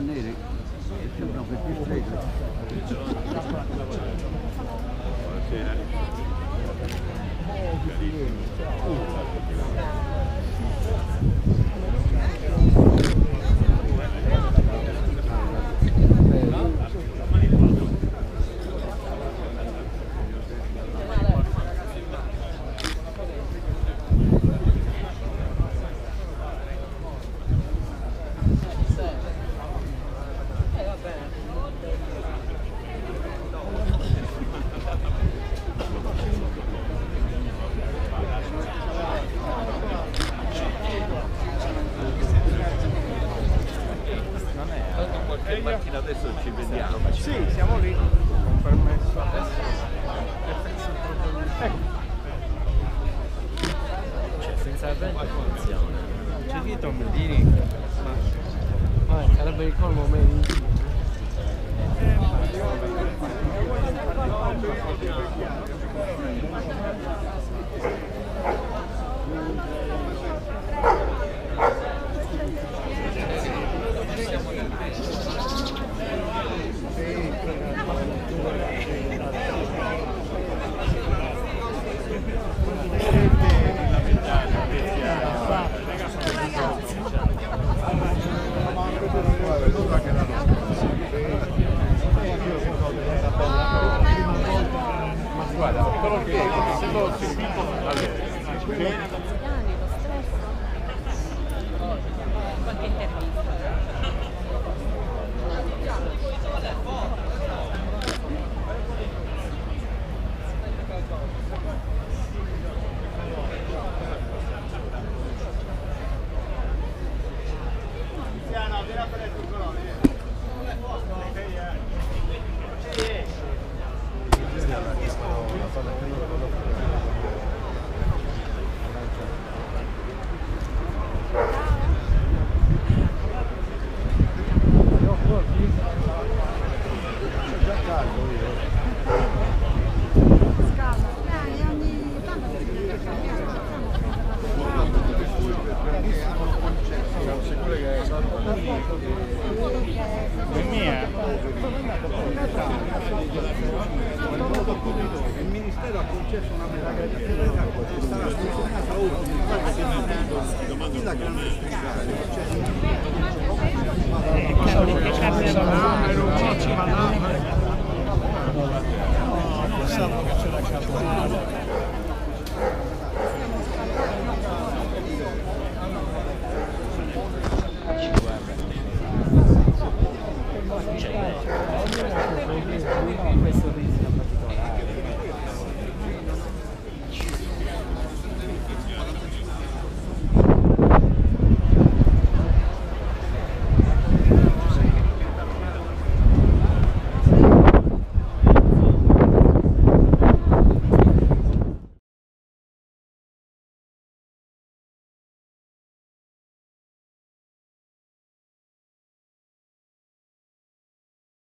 neri che sembrano questi streghe. qualche macchina adesso ci vediamo. Sì, siamo lì. Con permesso adesso. Ecco. Cioè, senza avere funziona. C'è dietro Medini. Ma... Vabbè, sarebbe il colmo Medini. Guarda, quello che essendo seguito dalle Italiani, lo stress. Concesso una medaglia di fedeltà che sarà oltre il fatto che non va là. Pensavo che c'era capo.